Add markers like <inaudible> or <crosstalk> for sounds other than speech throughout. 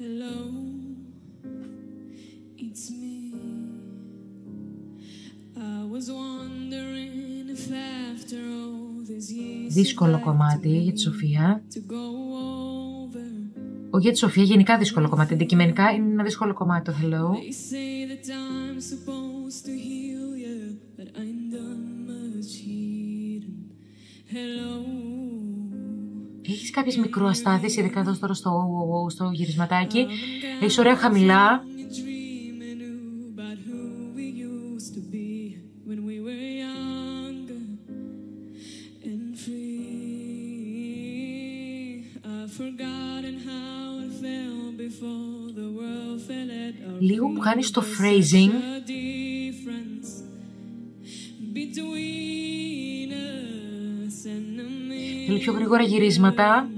Hello, it's me. I was wondering if after all these years δύσκολο κομμάτι για τη Σοφία. Ο για τη Σοφία γενικά δύσκολο κομμάτι. Αντικειμενικά είναι ένα δύσκολο κομμάτι το Hello. Hello. Έχεις κάποιες μικροαστάθειες, ειδικά εδώ τώρα στο, στο γυρισματάκι. Έχεις ωραία χαμηλά. Λίγο μου κάνεις το phrasing. Θέλει πιο γρήγορα γυρίσματα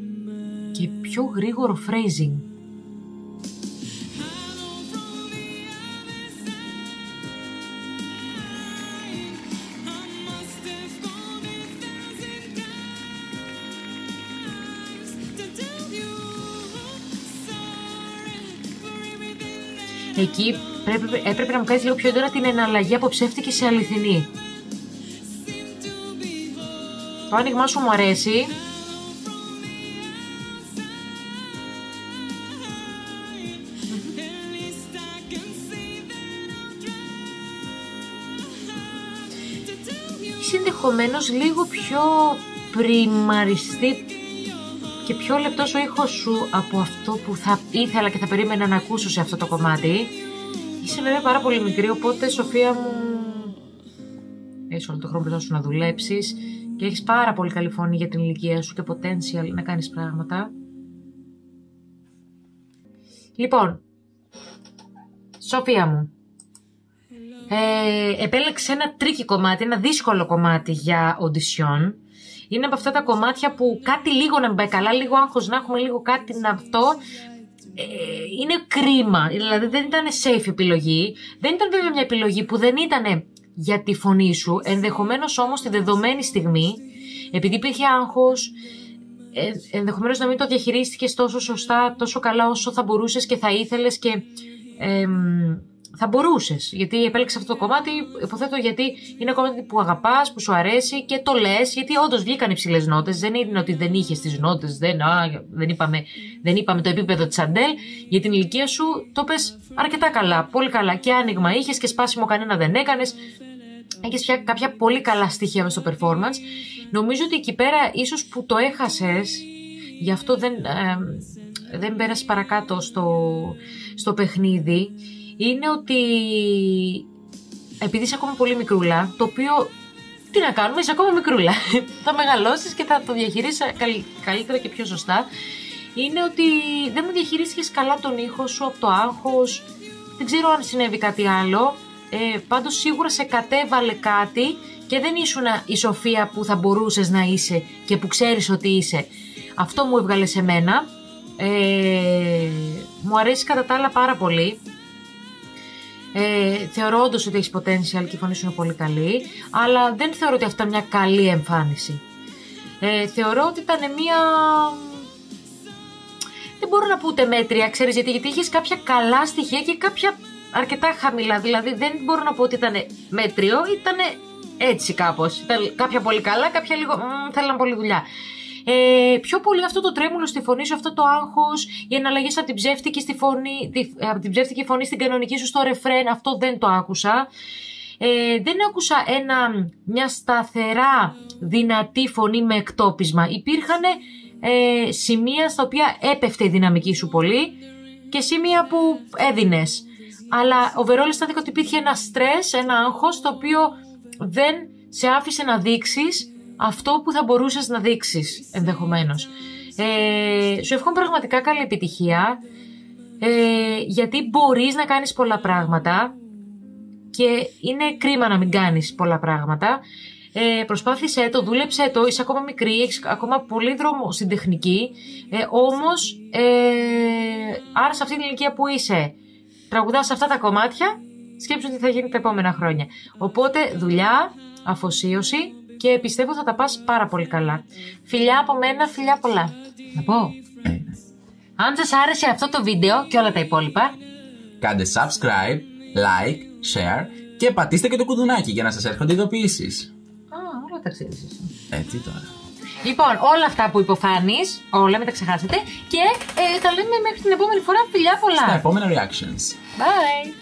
και πιο γρήγορο phrasing. Εκεί πρέπει, έπρεπε να μου κάνεις λίγο πιο έντονα την εναλλαγή από ψεύτικη σε αληθινή. Το άνοιγμά σου μου αρέσει. Είσαι ενδεχομένως λίγο πιο πριμαριστή και πιο λεπτός ο ήχος σου από αυτό που θα ήθελα και θα περίμενα να ακούσω σε αυτό το κομμάτι. Είσαι βέβαια πάρα πολύ μικρή, οπότε Σοφία μου έχεις όλο το χρόνο μπροστά σου να δουλέψεις και έχεις πάρα πολύ καλή φωνή για την ηλικία σου και potential να κάνεις πράγματα. Λοιπόν, Σοφία μου, ε, επέλεξε ένα tricky κομμάτι, ένα δύσκολο κομμάτι για audition είναι από αυτά τα κομμάτια που κάτι λίγο να μην πάει καλά, λίγο άγχος να έχουμε λίγο κάτι να αυτό. Ε, είναι κρίμα, δηλαδή δεν ήταν safe επιλογή. Δεν ήταν βέβαια μια επιλογή που δεν ήταν για τη φωνή σου, ενδεχομένως όμως τη δεδομένη στιγμή, επειδή υπήρχε άγχος, ε, ενδεχομένως να μην το διαχειρίστηκες τόσο σωστά, τόσο καλά όσο θα μπορούσες και θα ήθελες και ε, θα μπορούσες. Γιατί επέλεξες αυτό το κομμάτι, υποθέτω γιατί είναι ένα κομμάτι που αγαπάς, που σου αρέσει και το λες, γιατί όντως βγήκαν υψηλές νότες. Δεν είναι ότι δεν είχες τις νότες, δεν, δεν, είπαμε, δεν είπαμε το επίπεδο της Αντέλ. Για την ηλικία σου το πες αρκετά καλά, πολύ καλά. Και άνοιγμα είχες και σπάσιμο κανένα δεν έκανες. Έχεις κάποια πολύ καλά στοιχεία μες στο performance. Νομίζω ότι εκεί πέρα ίσως που το έχασες, γι' αυτό δεν, ε, δεν πέρασες παρακάτω στο, στο παιχνίδι είναι ότι επειδή είσαι ακόμα πολύ μικρούλα, το οποίο τι να κάνουμε, είσαι ακόμα μικρούλα. <laughs> θα μεγαλώσεις και θα το διαχειρίσεις καλύτερα και πιο σωστά. Είναι ότι δεν μου διαχειρίστηκες καλά τον ήχο σου από το άγχος. Δεν ξέρω αν συνέβη κάτι άλλο. Ε, πάντως σίγουρα σε κατέβαλε κάτι και δεν ήσουν η Σοφία που θα μπορούσες να είσαι και που ξέρεις ότι είσαι. Αυτό μου έβγαλε σε μένα. Ε, μου αρέσει κατά τα άλλα πάρα πολύ. Ε, θεωρώ όντως ότι έχεις potential και η φωνή σου είναι πολύ καλή, αλλά δεν θεωρώ ότι αυτό είναι μια καλή εμφάνιση. Ε, θεωρώ ότι ήταν μια. Δεν μπορώ να πω ούτε μέτρια, ξέρεις γιατί, γιατί είχες κάποια καλά στοιχεία και κάποια αρκετά χαμηλά. Δηλαδή δεν μπορώ να πω ότι ήταν μέτριο, ήταν έτσι κάπως. Ήταν κάποια πολύ καλά, κάποια λίγο. Μ, θέλαν πολύ δουλειά. Ε, πιο πολύ αυτό το τρέμουλο στη φωνή σου, αυτό το άγχος, οι εναλλαγές από την ψεύτικη στη φωνή, από την ψεύτικη φωνή στην κανονική σου στο ρεφρέν, αυτό δεν το άκουσα. Ε, δεν άκουσα ένα, μια σταθερά δυνατή φωνή με εκτόπισμα. Υπήρχαν ε, σημεία στα οποία έπεφτε η δυναμική σου πολύ και σημεία που έδινες. Αλλά overall αισθάνθηκα ότι υπήρχε ένα στρες, ένα άγχος το οποίο δεν σε άφησε να δείξεις αυτό που θα μπορούσες να δείξεις ενδεχομένως. Ε, σου εύχομαι πραγματικά καλή επιτυχία ε, γιατί μπορείς να κάνεις πολλά πράγματα και είναι κρίμα να μην κάνεις πολλά πράγματα. Ε, προσπάθησέ το, δούλεψέ το, είσαι ακόμα μικρή, έχεις ακόμα πολύ δρόμο στην τεχνική, ε, όμως ε, άρα σε αυτή την ηλικία που είσαι τραγουδάς αυτά τα κομμάτια, σκέψου τι θα γίνει τα επόμενα χρόνια. Οπότε δουλειά, αφοσίωση και πιστεύω θα τα πας πάρα πολύ καλά. Φιλιά από μένα, φιλιά πολλά. Να πω. <clears throat> Αν σας άρεσε αυτό το βίντεο και όλα τα υπόλοιπα, κάντε subscribe like, share και πατήστε και το κουδουνάκι για να σας έρχονται ειδοποιήσεις. Α, όλα τα ξέρεις εσύ. Έτσι τώρα. Λοιπόν, όλα αυτά που υποφάνεις, όλα μην τα ξεχάσετε. Και ε, τα λέμε μέχρι την επόμενη φορά. Φιλιά πολλά. Στα επόμενα reactions. Bye.